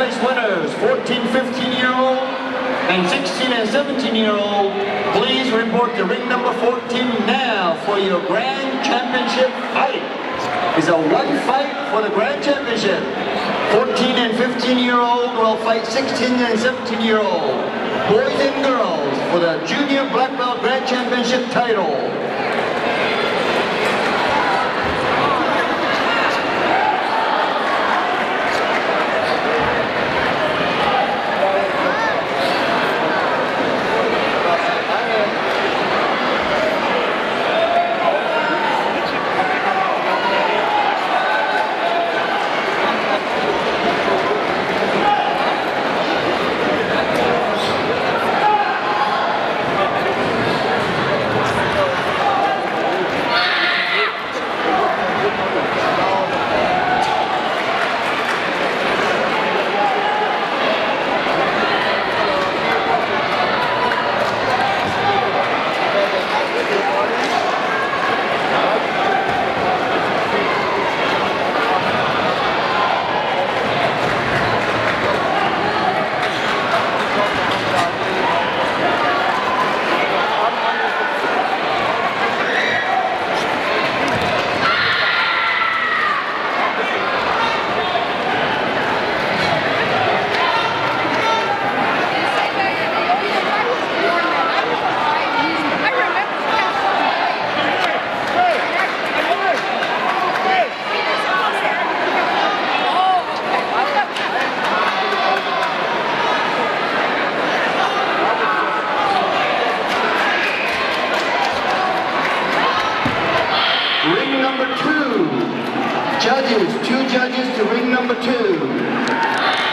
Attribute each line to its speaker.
Speaker 1: Place winners, 14, 15 year old and 16 and 17 year old. Please report to ring number 14 now for your grand championship fight. It's a one fight for the grand championship. 14 and 15 year old will fight 16 and 17 year old. Boys and girls for the junior black belt grand championship title. number two. Judges, two judges to ring number two.